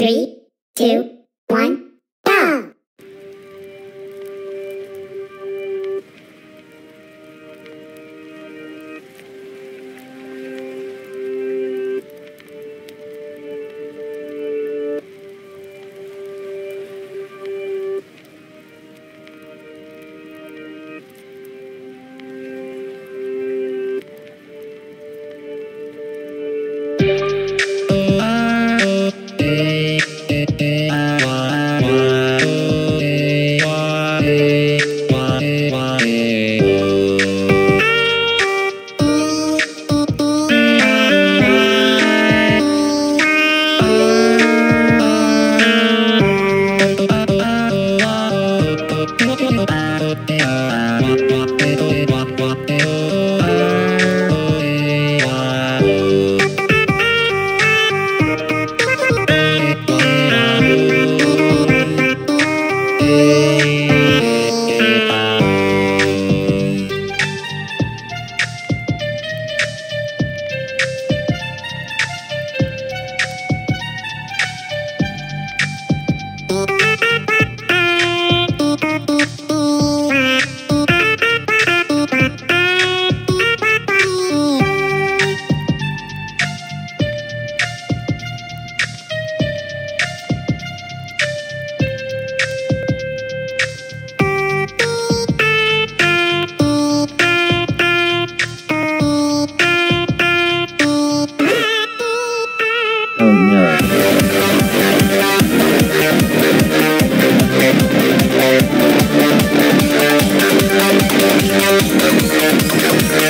Three, two, one,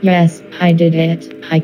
Yes, I did it. I